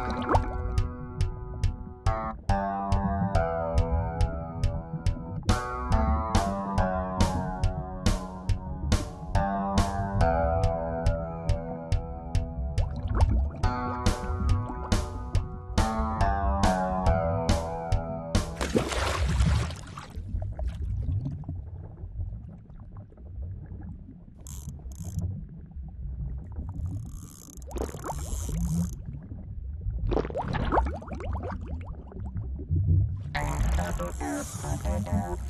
Bye. Thank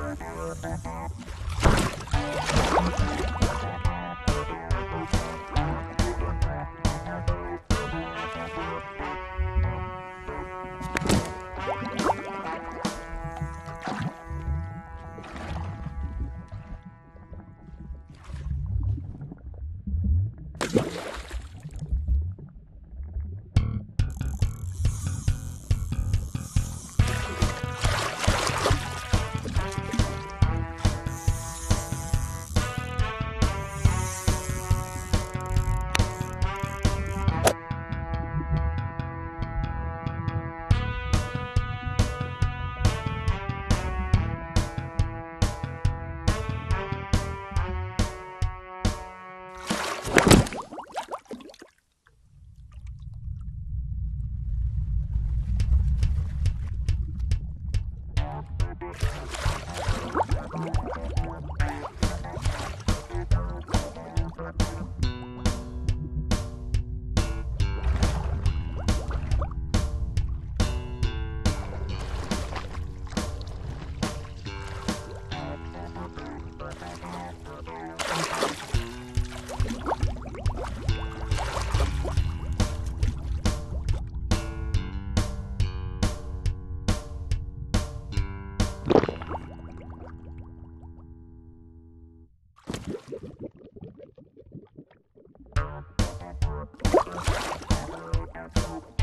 you. Oh, my God. Thank you.